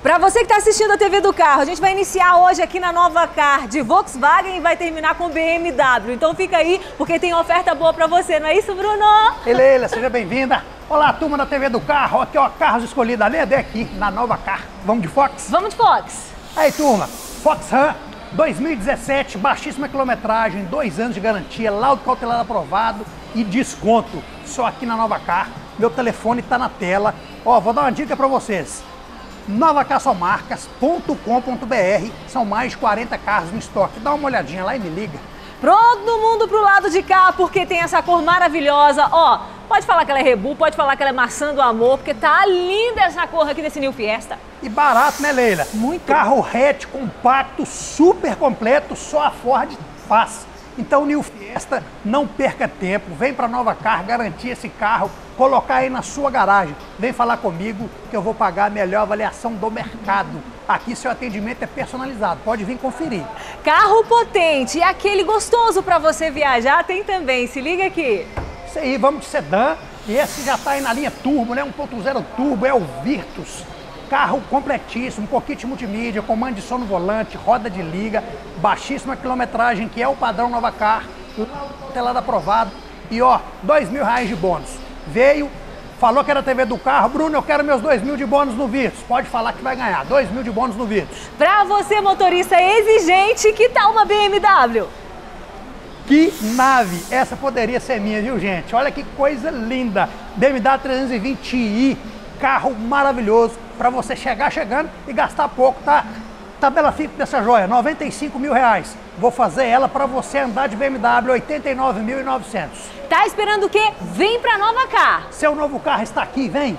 Para você que está assistindo a TV do carro, a gente vai iniciar hoje aqui na Nova Car de Volkswagen e vai terminar com BMW. Então fica aí, porque tem oferta boa para você, não é isso, Bruno? Leila, seja bem-vinda. Olá, turma da TV do carro. Aqui, ó, carros escolhidos a Leda aqui na Nova Car. Vamos de Fox? Vamos de Fox. Aí, turma, Fox Ram 2017, baixíssima quilometragem, dois anos de garantia, laudo cautelar aprovado e desconto. Só aqui na Nova Car. Meu telefone está na tela. Ó, vou dar uma dica para vocês novacaçomarcas.com.br. São mais de 40 carros no estoque. Dá uma olhadinha lá e me liga. Todo mundo pro lado de cá, porque tem essa cor maravilhosa. Ó, pode falar que ela é Rebu, pode falar que ela é maçã do amor, porque tá linda essa cor aqui desse New Fiesta. E barato, né, Leila? Muito. Carro hatch compacto, super completo, só a Ford faz. Então, New Fiesta, não perca tempo, vem para Nova Car, garantir esse carro, colocar aí na sua garagem. Vem falar comigo que eu vou pagar a melhor avaliação do mercado. Aqui seu atendimento é personalizado, pode vir conferir. Carro potente e aquele gostoso para você viajar tem também, se liga aqui. Isso aí, vamos de sedã. E esse já está aí na linha turbo, né? 1.0 turbo, é o Virtus. Carro completíssimo, com kit multimídia, comando de som no volante, roda de liga, baixíssima quilometragem, que é o padrão Nova Car, telado aprovado e ó, dois mil reais de bônus. Veio, falou que era TV do carro, Bruno, eu quero meus dois mil de bônus no Virtus. Pode falar que vai ganhar, dois mil de bônus no Virtus. Pra você, motorista exigente, que tal uma BMW? Que nave! Essa poderia ser minha, viu, gente? Olha que coisa linda! BMW 320i, carro maravilhoso, para você chegar chegando e gastar pouco, tá? Tabela fixa dessa joia, 95 mil reais. Vou fazer ela para você andar de BMW 89.900. Tá esperando o quê? Vem pra Nova Car. Seu novo carro está aqui, vem.